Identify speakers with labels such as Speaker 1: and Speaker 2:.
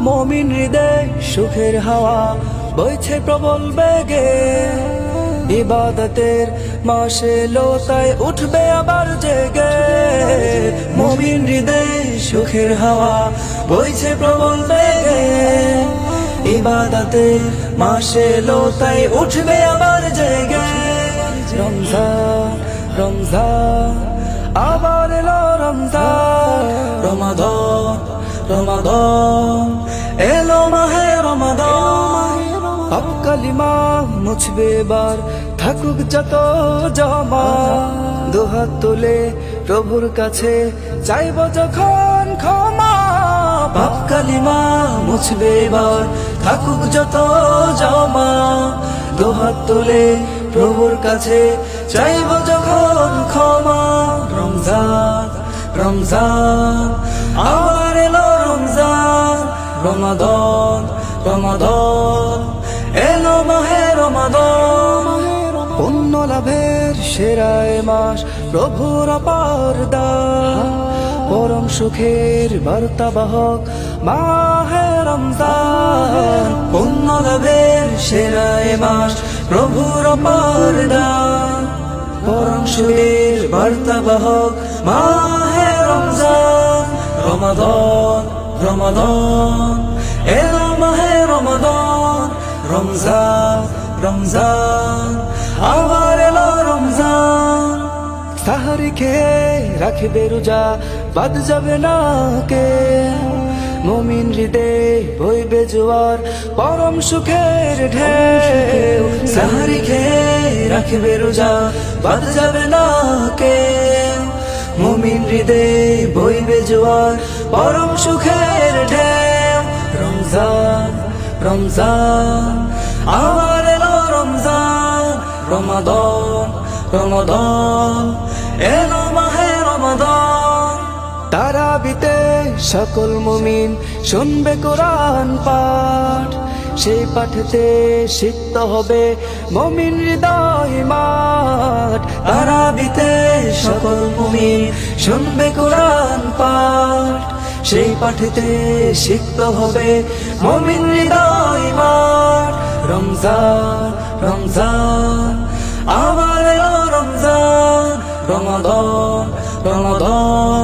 Speaker 1: মমিন হৃদয় সুখের হাওয়া বইছে প্রবল বেগে। ইবাদতের মাসে লোতায় উঠবে আবার জেগে। মমিন হৃদয় সুখের হাওয়া বইছে প্রবল বেগে। ইবাদতে মাসে লোতায় উঠবে আবার জেগে। রমজা রমজা আবার রমজান, রমাদন রমাদন। এলো মাহে রমাদন পাপ কালিমা মুছবে এবার, থাকুক যত জমা। দুহাত তুলে প্রভুর কাছে চাইব যখন ক্ষমা। পাপ কালিমা মুছবে এবার, থাকুক যত জমা। দুহাত তোলে প্রভুর কাছে চাইব যখন ক্ষমা। রমজান রমজান, আবার এলো রমজান, রমাদন রমাদন, এলো মাহে রমাদন। পুণ্য লাভের সেরায় মাস প্রভুর অপার পরম সুখের বার্তাবাহক মাহে রমজান। পুণ্য লাভের সেরায় মাস প্রভুর অপার পরম সুখের বার্তাবাহক মাহে রমজান রমাদন রমাদন এলো মাহে রমাদন রমজান রমজান আবার এলো রমজান সাহারি খেয়ে রাখবে রোজা বাদ যাবে না কে মমিন হৃদয়ে বইবে জোয়ার পরম সুখের ঢেউ সাহারি খেয়ে রাখবে রোজা বাদ যাবে না কে হৃদয়ে বইবে জোয়ার, পরম সুখের ঢেউ। রমজান রমজান আবার এলো রমজান। রমাদন রমাদন, এলো মাহে রমাদন। তারাবিতে সকল মুমিন শুনবে কোরআন পাঠ। সেই পাঠেতে সিক্ত হবে মমিন হৃদয় মাঠ। তারাবিতে সকল মুমিন শুনবে কোরআন পাঠ। সেই পাঠেতে সিক্ত হবে মমিন হৃদয় মাঠ। রমজান রমজান আমার রমজান, রমাদন রমাদন।